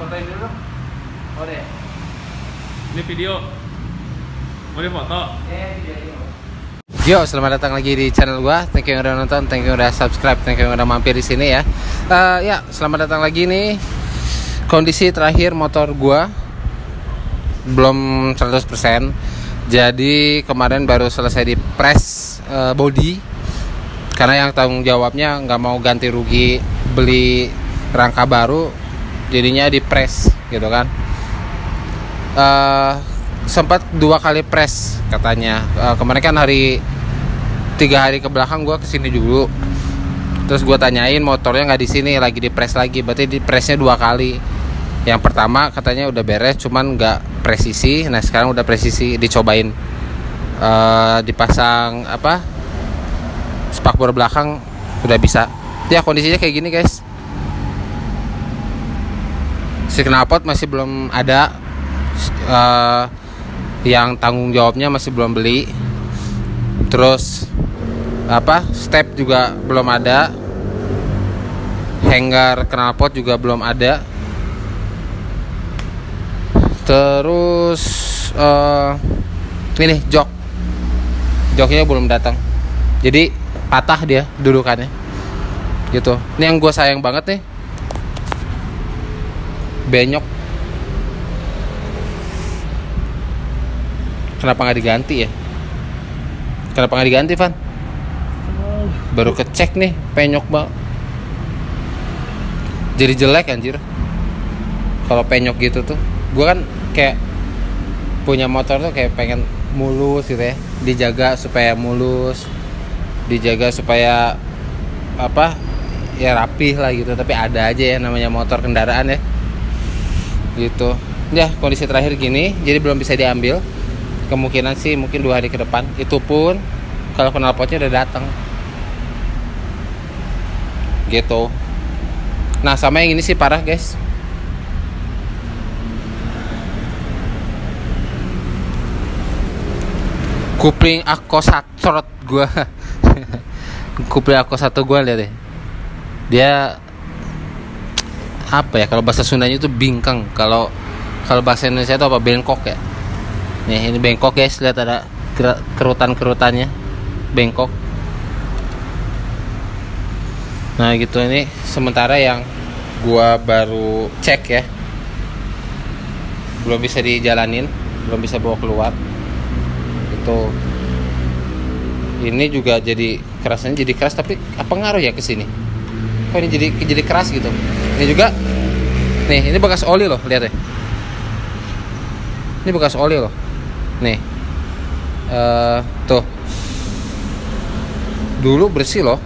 fotoin dulu dong oh deh Ini video. Mau foto? eh video ini Yo, selamat datang lagi di channel gua. Thank you yang udah nonton, thank you yang udah subscribe, thank you yang udah mampir di sini ya. Eh, ya, selamat datang lagi nih. Kondisi terakhir motor gua belum 100%. Jadi kemarin baru selesai di press eh, body karena yang tanggung jawabnya nggak mau ganti rugi beli rangka baru jadinya di press gitu kan. Eh sempat dua kali press katanya. Eh, kemarin kan hari tiga hari ke belakang gue ke sini dulu. Terus gue tanyain motornya nggak di sini lagi di press lagi. Berarti di pressnya dua kali. Yang pertama katanya udah beres cuman nggak presisi. Nah sekarang udah presisi dicobain. Eh, dipasang apa spakbor belakang udah bisa. Ya kondisinya kayak gini guys si knalpot masih belum ada. Eh, yang tanggung jawabnya masih belum beli. Terus apa step juga belum ada. Hanger knalpot juga belum ada. Terus eh ini jok. Joknya belum datang. Jadi patah dia dudukannya. Gitu. Ini yang gue sayang banget nih benyok. Kenapa nggak diganti ya? Kenapa nggak diganti Van? Baru kecek nih penyok bang jadi jelek anjir. Kalau penyok gitu tuh. Gue kan kayak punya motor tuh kayak pengen mulus gitu ya. Dijaga supaya mulus. Dijaga supaya apa ya rapih lah gitu. Tapi ada aja ya namanya motor kendaraan ya gitu. Ya kondisi terakhir gini jadi belum bisa diambil. Kemungkinan sih mungkin dua hari ke depan. Itu pun kalau knalpotnya udah datang. Gitu. Nah sama yang ini sih parah guys. Kupling akosatrot gua. Kupling akosatu gua lihat deh. Dia apa ya kalau bahasa Sundanya itu bingkang. Kalau kalau bahasa Indonesia itu apa? Bengkok ya? Nih ini bengkok guys lihat ada kerutan kerutannya bengkok. Nah gitu. Ini sementara yang gua baru cek ya. Belum bisa dijalanin belum bisa bawa keluar. Itu ini juga jadi kerasnya jadi keras tapi apa ngaruh ya ke sini kok ini jadi jadi keras gitu. Ini juga nih ini bekas oli loh lihat deh. Ini bekas oli loh. Nih. Eh tuh. Dulu bersih loh.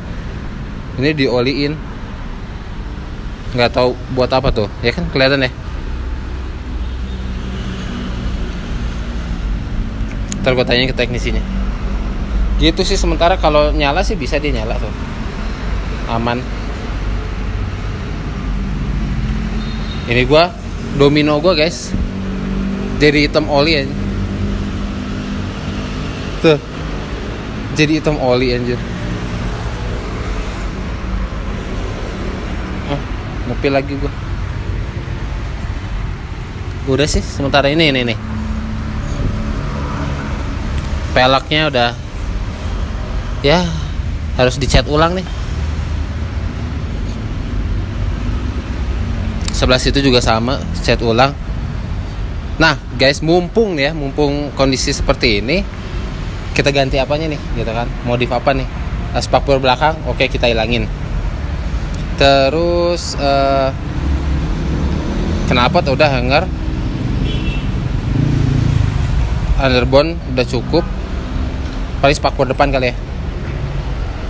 Ini dioliin. Nggak tahu buat apa tuh. Ya kan kelihatan ya? Ntar gue tanya ke teknisinya. Gitu sih sementara kalau nyala sih bisa dia nyala tuh. Aman ini gua domino gua guys. Jadi hitam oli aja tuh. Jadi hitam oli anjir. Ngopi lagi gua. Udah sih sementara ini ini nih pelaknya udah ya harus dicat ulang nih sebelah situ juga sama cat ulang. Nah guys mumpung ya mumpung kondisi seperti ini kita ganti apanya nih gitu kan? Modif apa nih? Spakbor belakang oke kita hilangin. Terus eh, kenapa tuh? Udah hanger. Underbone udah cukup. Paling spakbor depan kali ya.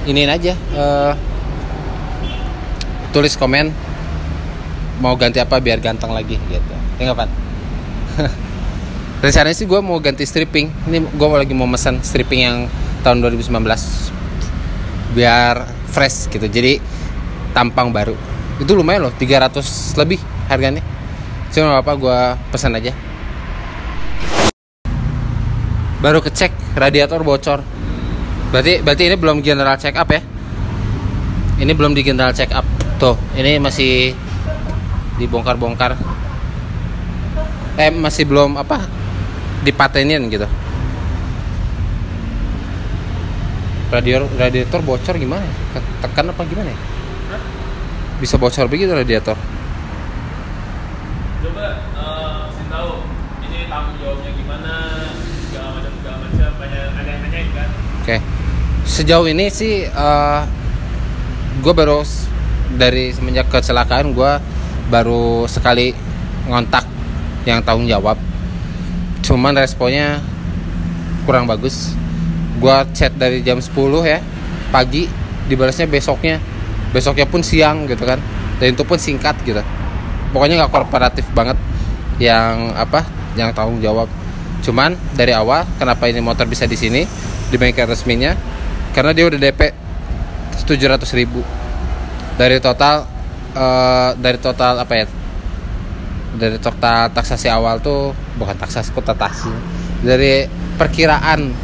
Iniin aja eh, tulis komen mau ganti apa biar ganteng lagi gitu. Ya Pan? rencananya sih gue mau ganti stripping. Ini gue lagi mau mesen stripping yang tahun 2019 biar fresh gitu. Jadi tampang baru. Itu lumayan loh 300 lebih harganya. Cuma apa gue pesan aja. Baru kecek radiator bocor. Berarti berarti ini belum general check up ya? Ini belum di general check up. Tuh ini masih dibongkar-bongkar eh masih belum apa dipatenin gitu radiator radiator bocor gimana tekan apa gimana ya? bisa bocor begitu radiator Coba eh, kasih tahu ini tanggung jawabnya gimana, segala macam segala macam banyak ada yang nanyain kan? Oke. Sejauh ini sih gue baru dari semenjak kecelakaan gue baru sekali ngontak yang tanggung jawab. Cuman responnya kurang bagus. Gue chat dari jam 10 ya pagi dibalasnya besoknya. Besoknya pun siang gitu kan. Dan itu pun singkat gitu. Pokoknya nggak kooperatif banget yang apa yang tanggung jawab. Cuman dari awal kenapa ini motor bisa di sini di bengkel resminya karena dia udah DP 700.000 ribu dari total eh, dari total apa ya dari total taksasi awal tuh bukan taksasi kok taksasi? Dari perkiraan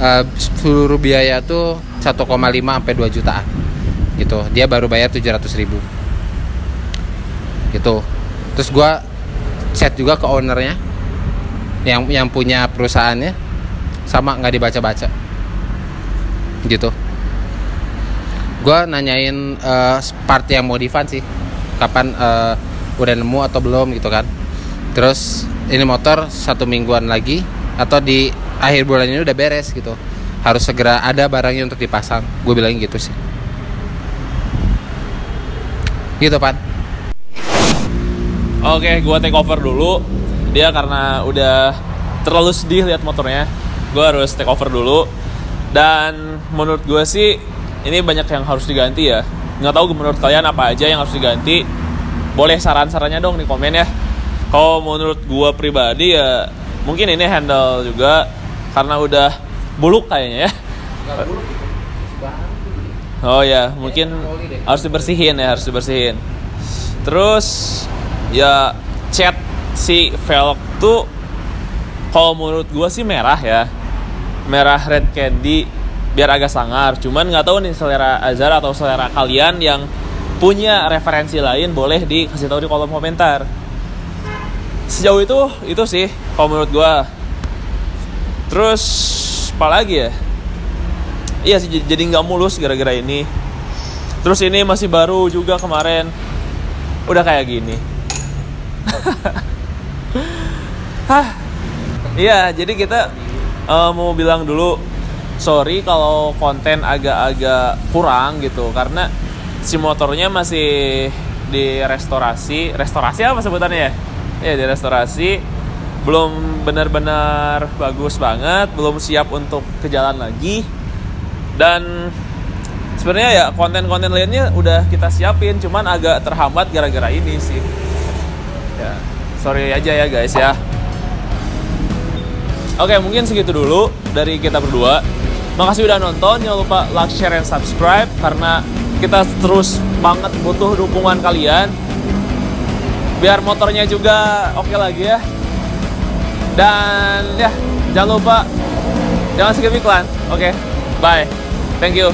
eh, seluruh biaya tuh 1,5 sampai 2 jutaan. Gitu. Dia baru bayar 700.000 ribu. Gitu. Terus gua chat juga ke ownernya yang yang punya perusahaannya sama nggak dibaca-baca. Gitu gua nanyain eh, part yang modifan sih kapan eh, udah nemu atau belum gitu kan terus ini motor satu mingguan lagi atau di akhir bulan ini udah beres gitu harus segera ada barangnya untuk dipasang gue bilang gitu sih gitu pan Oke, gua take over dulu. Dia karena udah terlalu sedih lihat motornya. Gua harus take over dulu. Dan menurut gua sih ini banyak yang harus diganti ya. Nggak tahu menurut kalian apa aja yang harus diganti. Boleh saran-sarannya dong di komen ya. Kalau menurut gua pribadi ya mungkin ini handle juga karena udah buluk kayaknya ya. Oh ya, mungkin harus dibersihin ya, harus dibersihin. Terus ya cat si velg tuh kalau menurut gua sih merah ya. Merah red candy biar agak sangar. Cuman nggak tahu nih selera Azhar atau selera kalian yang punya referensi lain boleh dikasih tahu di kolom komentar. Sejauh itu itu sih kalau menurut gua. Terus apa lagi ya? Iya sih jadi- nggak mulus gara-gara ini. Terus ini masih baru juga kemarin. Udah kayak gini. Hah. Iya, jadi kita eh, mau bilang dulu sorry kalau konten agak-agak kurang gitu karena si motornya masih di restorasi. Restorasi apa sebutannya ya? Iya, di restorasi. Belum benar-benar bagus banget, belum siap untuk ke jalan lagi. Dan sebenarnya ya konten-konten lainnya udah kita siapin, cuman agak terhambat gara-gara ini sih. Ya, sorry aja ya guys ya. Oke, mungkin segitu dulu dari kita berdua. Makasih udah nonton, jangan lupa like, share, and subscribe karena kita terus banget butuh dukungan kalian. Biar motornya juga oke lagi ya. Dan ya, jangan lupa jangan skip iklan. Oke, bye. Thank you.